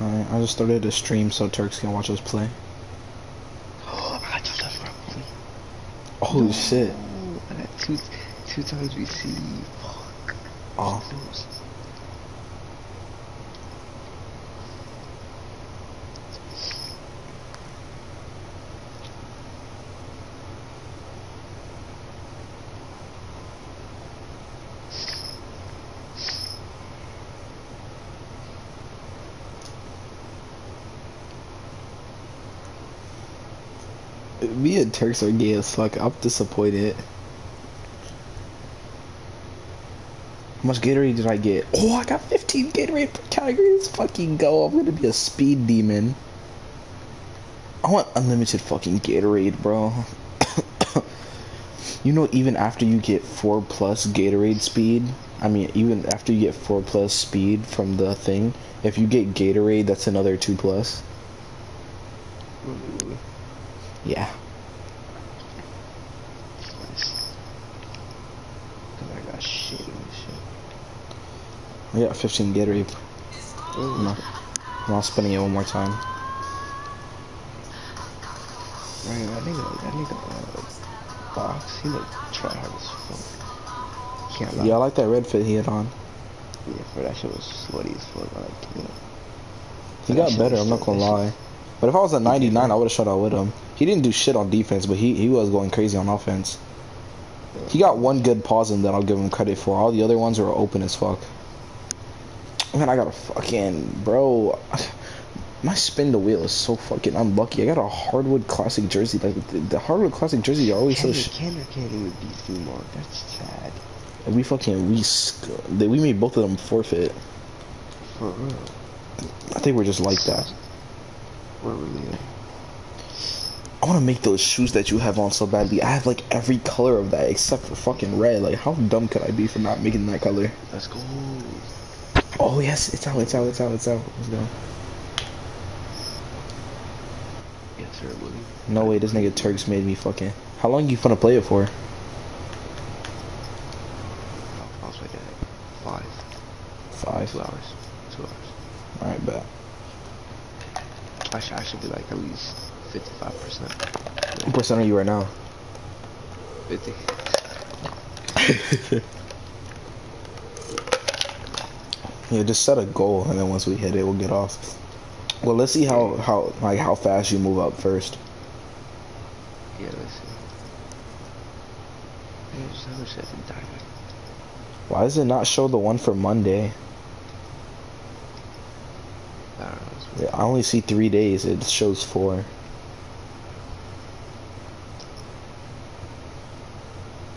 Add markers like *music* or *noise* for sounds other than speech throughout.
Alright, I just started a stream so Turx can watch us play. Oh, I just left for Holy no, shit. Two, two times receive. Oh. Fuck. Oh. Turx are gay as fuck. I'm disappointed. How much Gatorade did I get? Oh, I got 15 Gatorade per category. Let's fucking go. I'm gonna be a speed demon. I want unlimited fucking Gatorade, bro. *coughs* you know, even after you get 4 plus Gatorade speed, I mean, even after you get 4 plus speed from the thing, if you get Gatorade, that's another 2 plus. Yeah. Nice. Cause I got shit in this shit. I got 15 Gatorade. Oh, No. I'm not spending it one more time. Man, that nigga, that nigga, uh, box, he look try hard as fuck. Can't lie. Yeah, I like that red fit he had on. Yeah, for that shit was sweaty as fuck. Like, you know. He got better, I'm not gonna lie. But if I was at 99, I would have shut out with him. He didn't do shit on defense, but he, he was going crazy on offense. He got one good pause in that I'll give him credit for. All the other ones were open as fuck. Man, I got a fucking bro. My spin the wheel is so fucking unlucky. I got a hardwood classic jersey. Like the, the hardwood classic jersey are always so. Sh- Kendrick can't even beat Fremont. That's sad. we fucking we we made both of them forfeit. For real. I think we're just like that. We're really. I want to make those shoes that you have on so badly. I have like every color of that except for fucking red. Like, how dumb could I be for not making that color? Let's go. Oh yes, it's out, it's out, it's out, it's out. Let's go. Yes, sir, Willie. No way, this nigga Turx made me fucking. How long you finna play it for? I was like at five, Five. two hours, two hours. All right, bet. I should, I should be like at least fifty-five percent. What percent are you right now? Fifty. *laughs* Yeah, just set a goal, and then once we hit it, we'll get off. Well, let's see how how like how fast you move up first. Yeah, let's see. There's another seven diamond. Why does it not show the one for Monday? I don't know. Yeah, I only see three days. It shows four.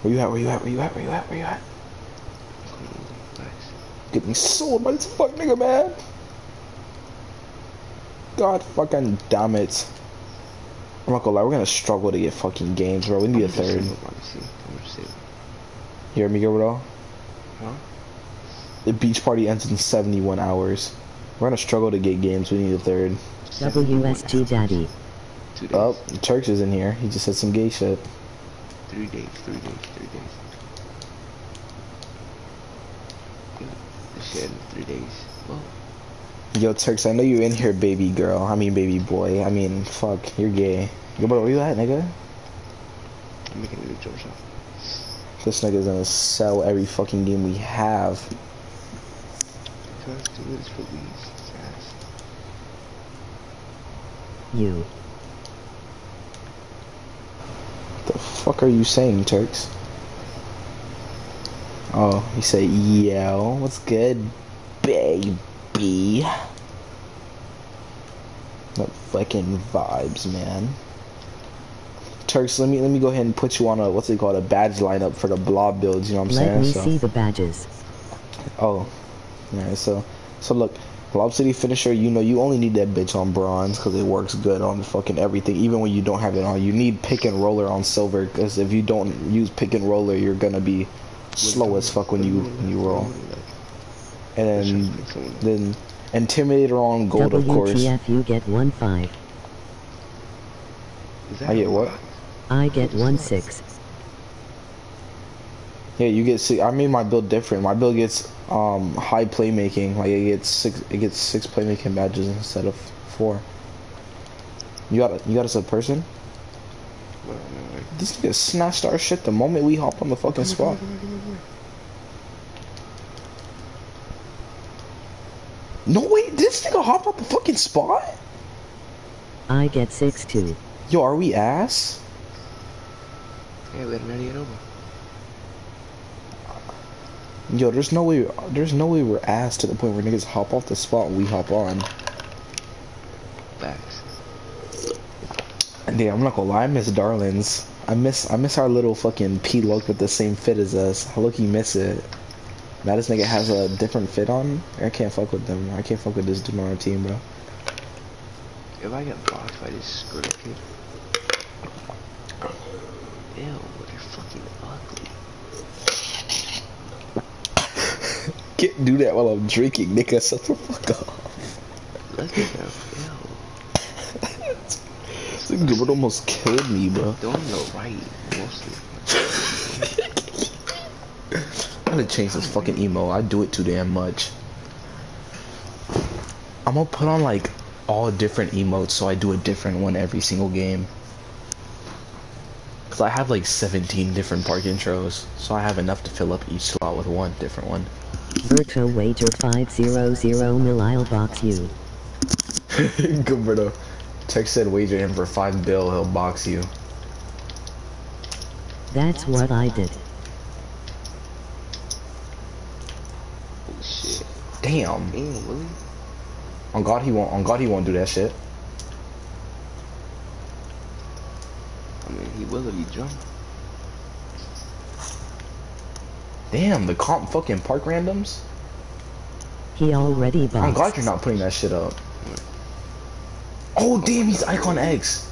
Where you at? Where you at? Where you at? Where you at? Where you at? Cool. Nice. Get me sold by this fuck nigga, man. God fucking damn it. I'm not gonna lie, we're gonna struggle to get fucking games, bro. We need a I'm just third. saying, let me see. I'm just. You hear me, Gabriel? Huh? The beach party ends in 71 hours. We're gonna struggle to get games. We need a third. WST Daddy. Two days. Oh, Turx is in here. He just said some gay shit. Three days. Three days. Three days. Yeah, This shit in three days. Well, Yo, Turx, I know you in here, baby girl. I mean, baby boy. I mean, fuck, you're gay. Yo, bro, where you at, nigga? I'm making a new jump shot. This nigga's gonna sell every fucking game we have. Because do this for weeks. Ass. You. The fuck are you saying, Turx? Oh, you say, yo, what's good, baby? That fucking vibes, man. Turx, let me let me go ahead and put you on a what's it called a badge lineup for the blob builds. You know what I'm Let saying? me So- see the badges. Oh, alright. So, so look, Lob City finisher. You know, you only need that bitch on bronze because it works good on fucking everything. Even when you don't have it on, you need pick and roller on silver because if you don't use pick and roller, you're gonna be slow as fuck when you when you roll. And then then intimidator on gold, of course. WTF you get 1-5. I get what? I get 1-6. Yeah, you get six. I made my build different. My build gets um high playmaking. Like it gets six. It gets six playmaking badges instead of four. You got a, you got us a person. This nigga snatched our shit the moment we hop on the fucking spot. Come here, come here, come here. No way, this nigga hop on the fucking spot? I get 6 2. Yo, are we ass? Hey, let him ready it over. Yo, there's no way. There's no way we're ass to the point where niggas hop off the spot and we hop on. Facts. And damn, I'm not gonna lie, I miss Darlings. I miss I miss our little fucking P look with the same fit as us. I look you miss it. Now this nigga has a different fit on. I can't fuck with them. I can't fuck with this dude on our team, bro. If I get boxed by this screw kid. Ew, they're fucking ugly. *laughs* Can't do that while I'm drinking, nigga. Shut the fuck up. Look at them. Ew. *laughs* This nigga almost killed me, bro. On the right, mostly. I'm gonna change this fucking emo. I do it too damn much. I'm gonna put on like all different emotes so I do a different one every single game. Cause I have like 17 different park intros, so I have enough to fill up each slot with one different one. Berto wager 500 mil I'll box you. *laughs* Gilberto. Text said wager him for 5 bill, he'll box you. That's what I did. Holy shit. Damn. Damn, Willie. On God he won't on God he won't do that shit. I mean, he will if you jump. Damn, the comp fucking park randoms? He already bought. I'm glad you're not putting that shit up. Oh damn, he's Icon X.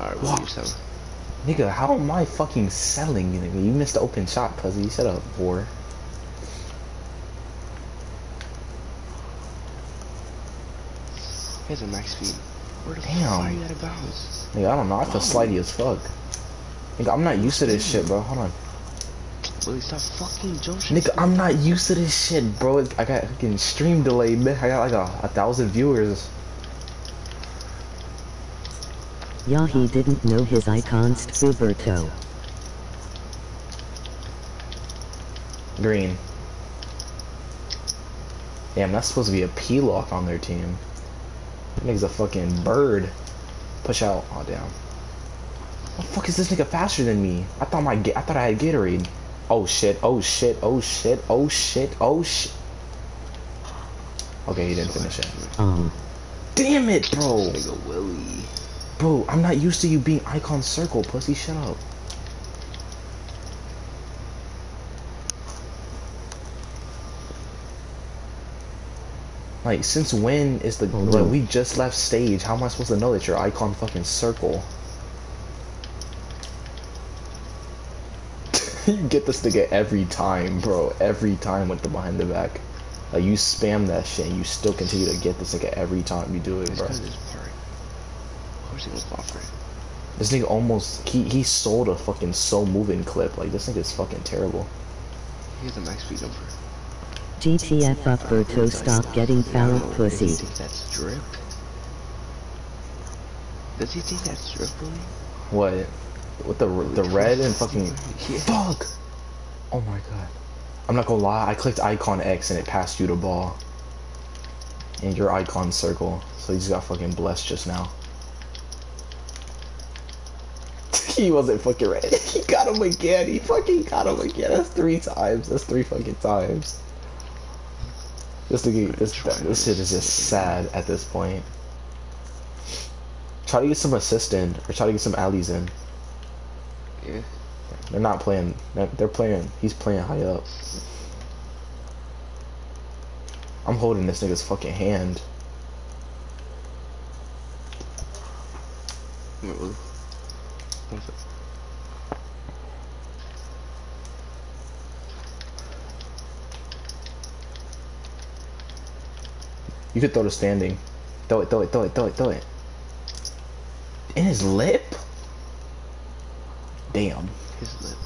Alright, Wow. what you selling? Nigga, how am I fucking selling? Nigga, you missed the open shot, Puzzy. Shut up, whore. He has a max speed. Where the Damn. fuck are you out of bounds? Nigga, I don't know. I feel slidey as fuck. Nigga, I'm not used to this shit, bro. Hold on. Willie, stop fucking jumping. Nigga, I'm not used to this shit, bro. I got fucking stream delay, man. I got like a, a thousand viewers. Yeah, he didn't know his icons to Berto. Green. Damn, that's supposed to be a P-lock on their team. That nigga's a fucking bird. Push out. Oh, damn. What the fuck is this nigga faster than me? I thought my I thought I had Gatorade. Oh shit, oh shit, oh shit, oh shit, oh shit. Okay, he didn't finish it. Um, Damn it, bro. Nigga Willie. Bro, I'm not used to you being icon circle, pussy. Shut up. Like, since when is the Oh, like we just left stage? How am I supposed to know that your icon fucking circle? *laughs* you get this nigga every time, bro. Every time with the behind the back. Like you spam that shit and you still continue to get this nigga every time you do it, bro. this part. Of course he was offer it. This nigga almost he he sold a fucking so moving clip. Like this nigga's fucking terrible. He has a max speed jumper. GTF up Berto stop getting foul Does he pussy. think that's drip? Does he think that's drip, Willie? What? With the the red and fucking Yeah. fuck. Oh my god. I'm not gonna lie. I clicked icon X and it passed you the ball. And your icon circle. So he just got fucking blessed just now. *laughs* he wasn't fucking red. *laughs* He got him again. He fucking got him again. That's three times. That's three fucking times. This nigga, this this shit is just sad at this point. Try to get some assist in, or try to get some alleys in. Yeah. They're not playing. They're, they're playing. He's playing high up. I'm holding this nigga's fucking hand. Wait, Willie. One sec. You could throw the standing. Throw it, throw it, throw it, throw it, throw it. In his lip? Damn. His lip.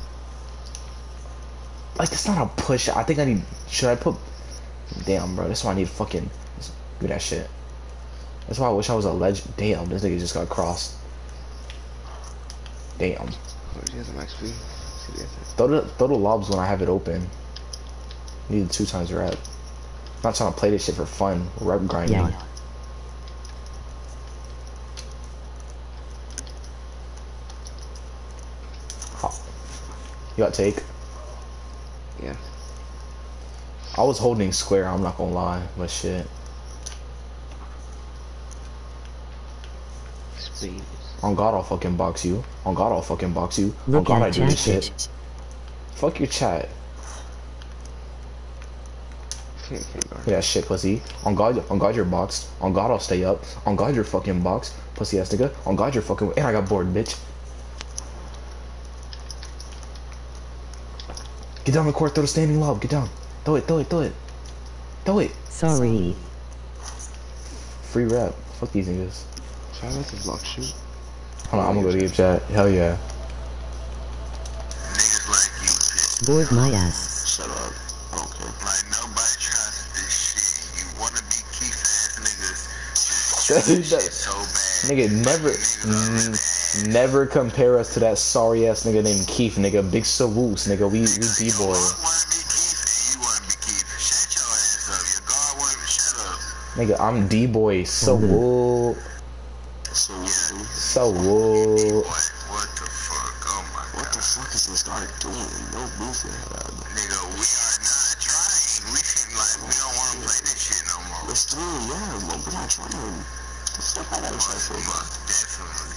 Like it's not a push. I think I need. Should I put? Damn, bro. That's why I need fucking do that shit. That's why I wish I was a legend. Damn, this nigga just got crossed. Damn. He has a max speed. See the SS. Throw the throw the lobs when I have it open. Need two times rep. I'm not trying to play this shit for fun. Rep grinding. Yeah. You got take. Yeah. I was holding square. I'm not gonna lie, but shit. Speed. On God, I'll fucking box you. On God, I'll fucking box you. On Look God, I at do this shit. Fuck your chat. Can't, can't guard. Look at that shit, pussy. On God, on God, you're boxed. On God, I'll stay up. On God, you're fucking boxed. Pussy ass nigga. On God, you're fucking. And I got bored, bitch. Get down the court, throw the standing lob. Get down. Throw it, throw it, throw it. Throw it. Sorry. Free rep. Fuck these niggas. Try not to block shoot. Hold on, I'm gonna go to give chat. Hell yeah. Niggas like you, bitch. Bored my ass. That- Just that- so. Nigga, never, Niggas mm, never compare us to that sorry ass nigga named Keith, nigga. Big salutes, nigga. We, we Your b-boy. guard wanna be Keith and you wanna be Keith. Shut your ass up. Your guard wanna shut up. Nigga, I'm d-boy. So whoop. So yeah. So whoop. What? What the fuck? Oh my god. What the fuck is this guy doing? No movement. Nigga, we are not trying. We like we don't wanna play this shit no more. Let's do it, yeah, but we're not trying. The fuck I gotta try for, bro? Definitely.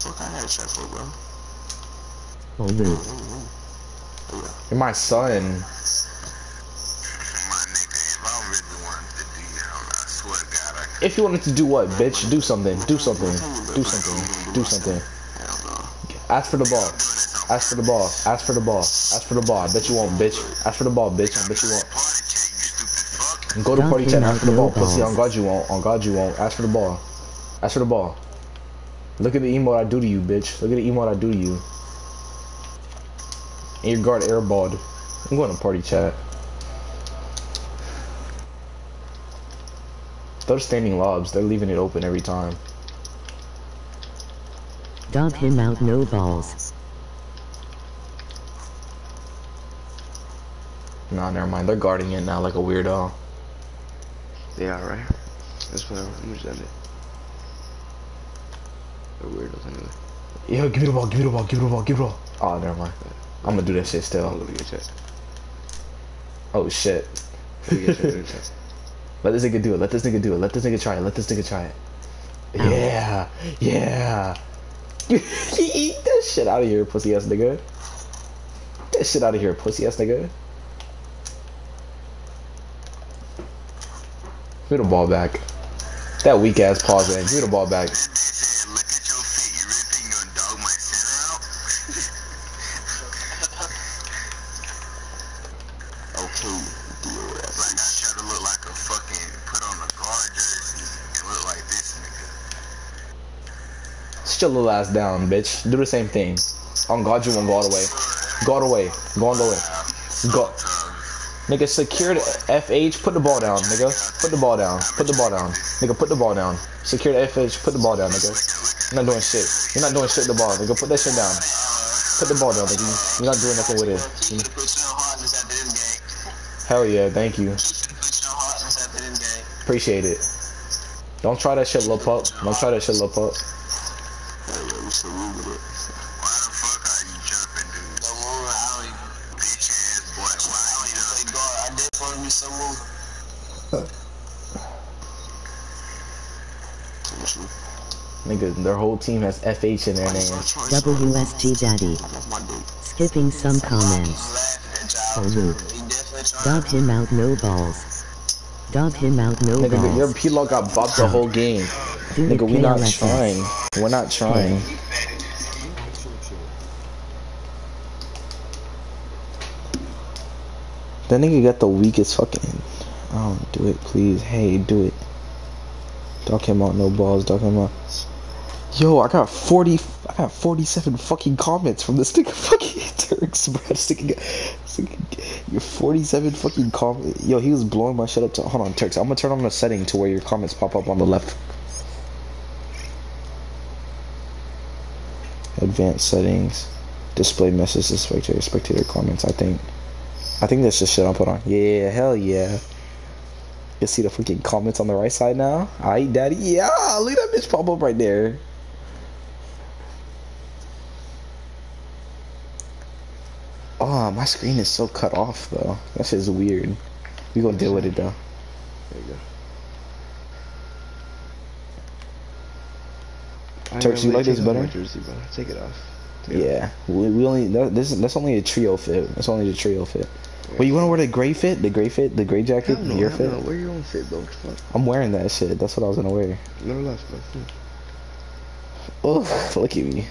Fuck I gotta try for, bro? Oh no. Mm-hmm. You're my son. If I really wanted to be, I swear to God, I could. If you wanted to do what, bitch? Do something. Do something. Do something. Do something. Ask for the ball. Ask for the ball. Ask for the ball. Ask for the ball. I bet you won't, bitch. Ask for the ball, bitch. I bet you won't. Party check, you stupid fuck. Go to party chat. Ask for the ball, pussy. out On no God you won't. On God you won't. Ask for the ball. Ask for the ball. Look at the emote I do to you, bitch. Look at the emote I do to you. And your guard airballed. I'm going to party chat. Those standing lobs, they're leaving it open every time. Dog him out no balls. Nah, never mind. They're guarding it now like a weirdo. They are, right? That's whatever. I'm just end it. They're weirdos anyway. Yo, give me the ball, give me the ball, give me the ball, give me the ball. Oh, never mind. I'm gonna do that shit still. gonna get checked. Oh shit. Let me get checked. Let. Let this nigga do it. Let this nigga do it. Let this nigga try it. Let this nigga try it. Yeah. Yeah. *laughs* Eat that shit out of here, pussy ass nigga. Get that shit out of here, pussy ass nigga. Give me the ball back. That weak ass pause man. Give me the ball back. Guard. Sit your little ass down, bitch. Do the same thing. On God, you won't go all the way. Go all the way. Go all the way. Go. Nigga, secure the FH. Put the ball down, nigga. Put the ball down. Put the ball down. Nigga, put the ball down. Secure the FH. Put the ball down, nigga. You're not doing shit. You're not doing shit with the ball, nigga. Put that shit down. Put the ball down, nigga. You're not doing nothing with it. Hell yeah, thank you. Appreciate it. Don't try that shit, lil pup. Don't try that shit, lil pup. I did want to be some move. Too much move. Nigga, their whole team has FH in their name. WSG Daddy. That's my dude. Skipping some comments. Laughing. Oh no. He Dog him out no balls. Dog him out no balls. Nigga, your balls. P-Log got bopped the whole game. Do it Nigga, we not trying. We're not trying. That nigga got the weakest fucking. Oh, do it, please. Hey, do it. Dog him out, no balls. Dog him out. Yo, I got 40, I got 47 fucking comments from this nigga *laughs* fucking Turx, bro. This your 47 fucking comments. Yo, he was blowing my shit up to, hold on, Turx. I'm gonna turn on the setting to where your comments pop up on the left. Advanced settings, display messages, spectator, spectator comments, I think. I think that's just shit I'll put on. Yeah, hell yeah. You see the fucking comments on the right side now? Aight, daddy. Yeah, look at that bitch pop up right there. Oh, my screen is so cut off though. That shit's weird. We gonna deal with it though. There you go. Turx, you like this better? Jersey, bro. Take it off. Take it Yeah, we, we only that, this that's only a trio fit. That's only a trio fit. Wait, you wanna wear the gray fit? The gray fit? The gray jacket? No, Your fit? no. Wear your own fit, bro. I'm wearing that shit. That's what I was gonna wear. No left, bro. Oh, look at me.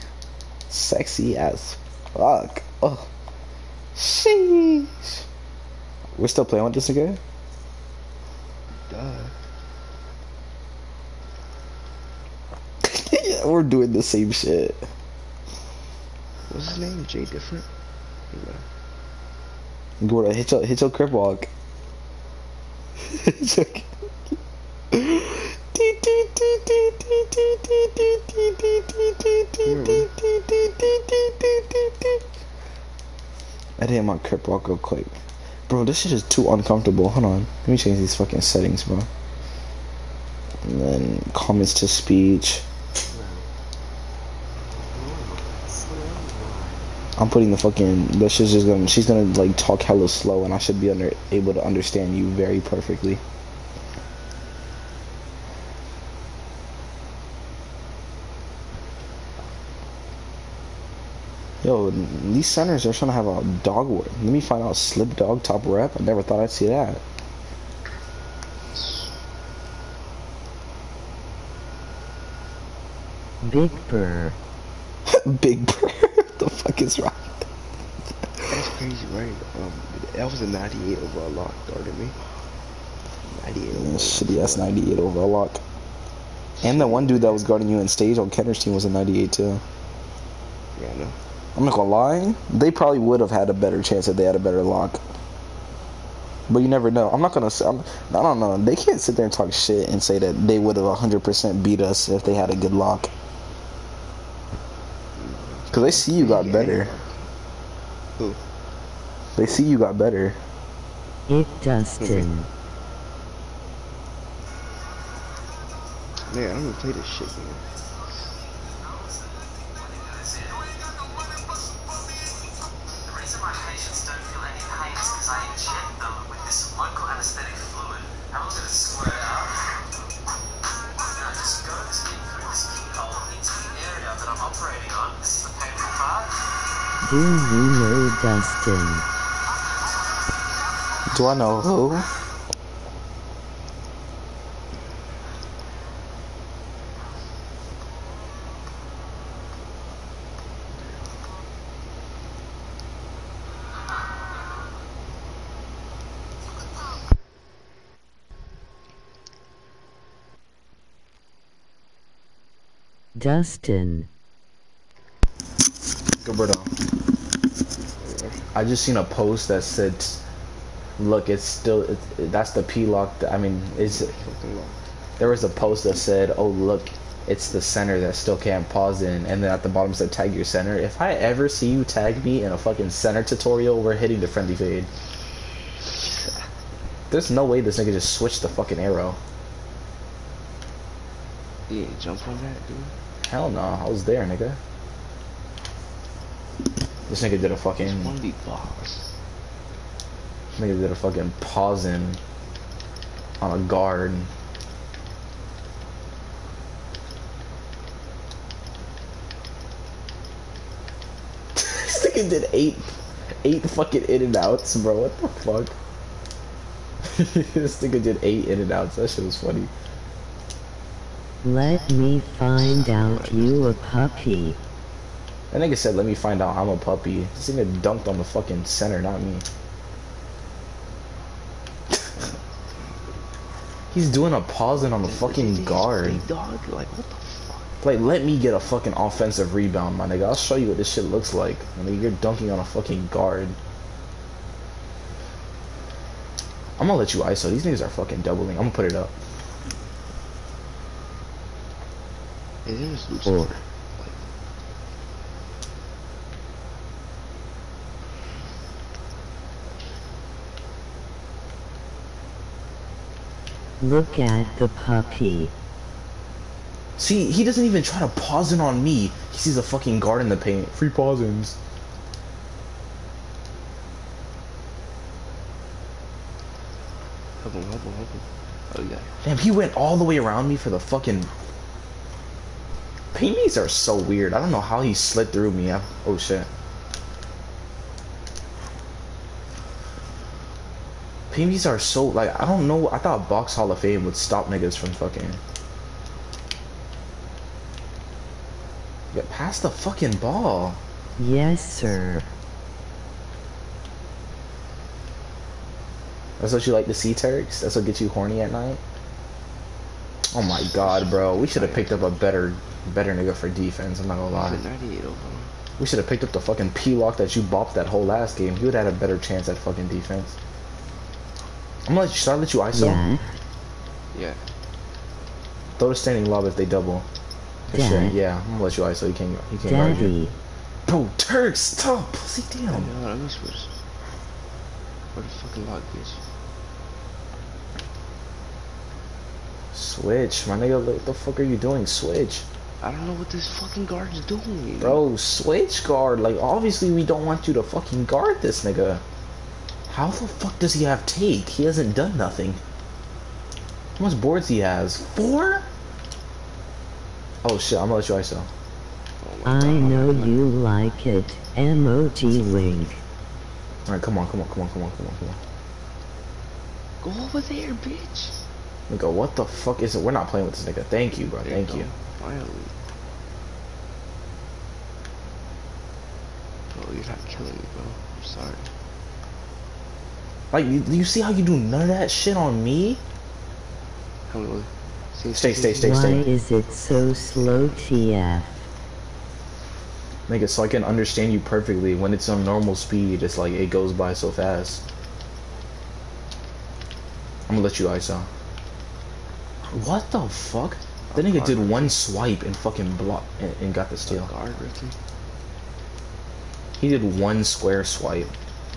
Sexy as fuck. Oh. Sheesh. We're still playing with this again? Duh. yeah, *laughs* we're doing the same shit. What's his name? Jay Different? Yeah. Go to hit your hit your crib walk. Hmm. Hit your- I did my crip walk real quick. Bro, this shit is too uncomfortable. Hold on. Let me change these fucking settings, bro. And then comments to speech. I'm putting the fucking. This shit's just gonna. She's gonna like talk hella slow, and I should be under able to understand you very perfectly. Yo, these centers are trying to have a dog war. Let me find out slip dog top rep. I never thought I'd see that. Big Purr. *laughs* Big bird. *laughs* the fuck is wrong? Crazy, right? Um, that was a 98 overall lock guarded me. 98 overall. Shitty ass 98 overall lock. And the one dude that was guarding you in stage on Kenner's team was a 98 too. Yeah, I know. I'm not gonna lie, they probably would have had a better chance if they had a better lock. But you never know. I'm not gonna say. I'm, I don't know. They can't sit there and talk shit and say that they would have 100% beat us if they had a good lock. Cause they see you got better. Who? They see you got better. It Dustin. Man, I don't even play this shit, man. The reason my patients don't feel any pain is because I inject them with this local anesthetic fluid. Have a look at it squirt out. Then I just go this in through this keyhole into the area that I'm operating on. This is the painful part. Do you know Dustin? Do I know who? Dustin. Gilberto. I just seen a post that said, "Look, it's still it's, that's the P lock. I mean, is there was a post that said, "Oh, look, it's the center that still can't pause in," and then at the bottom said, "Tag your center." If I ever see you tag me in a fucking center tutorial, we're hitting the friendly fade. There's no way this nigga just switched the fucking arrow. Ain't jump on that, dude. Hell no, I was there, nigga. This nigga did a fucking. 1v boss. Nigga did a fucking pause in on a guard. *laughs* this nigga did eight, eight fucking in and outs, bro. What the fuck? *laughs* this nigga did eight in and outs. That shit was funny. Let me find out you a puppy. That nigga said, "Let me find out I'm a puppy." This nigga dunked on the fucking center, not me. He's doing a pausing on the fucking guard. Dog, like what the fuck? Like, let me get a fucking offensive rebound, my nigga. I'll show you what this shit looks like. I mean, you're dunking on a fucking guard. I'm gonna let you ISO. These niggas are fucking doubling. I'm gonna put it up. Hey, they just lose. Look at the puppy. See, he doesn't even try to pause in on me. He sees a fucking guard in the paint. Free pausins. Help him, help him, help him. Oh, yeah. Damn, he went all the way around me for the fucking. Paintmates are so weird. I don't know how he slid through me. I... Oh shit. Paintmates are so like I don't know. I thought Box Hall of Fame would stop niggas from fucking. Get past the fucking ball. Yes, sir. That's what you like to see, Turx? That's what gets you horny at night? Oh my god, bro. We should have picked up a better better nigga for defense, I'm not gonna lie. 98 overall. We should have picked up the fucking P-lock that you bopped that whole last game. He would have had a better chance at fucking defense. I'm gonna let you start let you ISO. Yeah. Yeah. Throw the standing lob if they double. For Dad. sure. Yeah, I'm gonna let you ISO. He can't he can't guard you. Bro, Turx, stop, pussy I damn. know, let me switch. Where the fucking lock is? Switch, my nigga. What the fuck are you doing? Switch. I don't know what this fucking guard's doing. Bro, switch guard. Like, obviously, we don't want you to fucking guard this nigga. How the fuck does he have take? He hasn't done nothing. How much boards he has? Four? Oh shit, I'm gonna let you ISO. Oh I know you like it. Emoji link. Alright, come on, come on, come on, come on, come on, come on. Go over there, bitch. We go, what the fuck is it? We're not playing with this nigga. Thank you, bro. There Thank go. you. Finally. Bro, you're not killing me, bro. I'm sorry. Like, you, you see how you do none of that shit on me? Help me, Willie. See, Stay, stay, see. stay, Why is it so slow, TF? Nigga, so I can understand you perfectly. When it's on normal speed, it's like it goes by so fast. I'm gonna let you ISO. What the fuck? That nigga did one swipe and fucking block and, and got the steal. Guard, Ricky. He did one square swipe.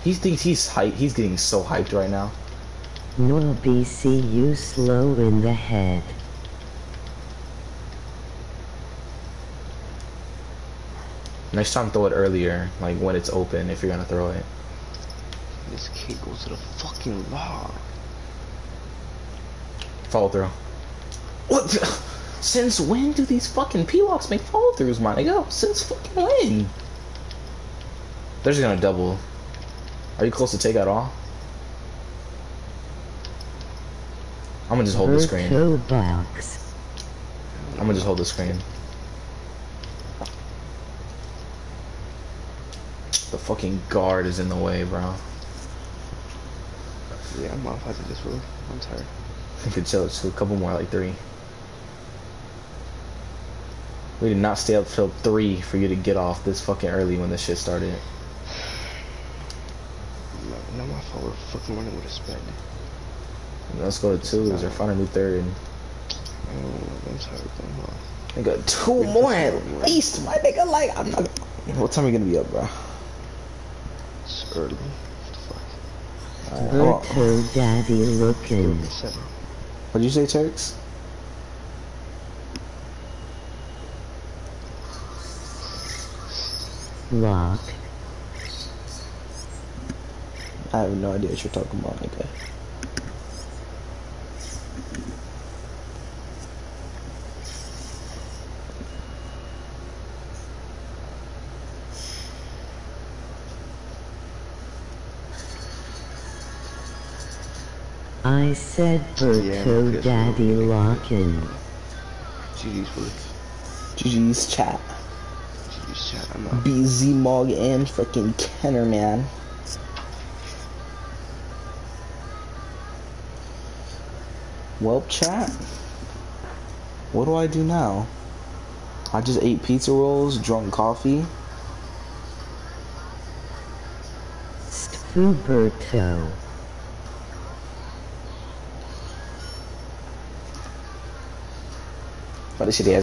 He thinks he's hype. He's getting so hyped right now. Nor BC you slow in the head. Next time, throw it earlier, like when it's open, if you're gonna throw it. This kid goes to the fucking log. Follow through. What? the- Since when do these fucking P-locks make follow throughs, my nigga? Since fucking when? They're just gonna double. Are you close to take that all? I'm gonna just hold the screen. Virtual box. I'm gonna just hold the screen. The fucking guard is in the way, bro. Yeah, I'm modified to this rule. I'm tired. I could chill just a couple more, like three. We did not stay up till three for you to get off this fucking early when this shit started. No, not my fault. We're fucking running with a sped. Let's go to twos or find a new third. Oh, I'm tired. I'm off. Nigga, two more at least, my nigga. Like, I'm not. What time are you gonna be up, bro? It's early. What the fuck? Alright, I'm up. Virtual daddy looking. What'd you say, Turx? Lock. I have no idea what you're talking about, nigga. I said oh, Yeah, Virtual daddy we'll- GG's, Willie. GG's chat. GG's chat. I'm out. BZ Mog and freaking Kenner, man. Well, chat. What do I do now? I just ate pizza rolls, drunk coffee. Stuberto. But this shit has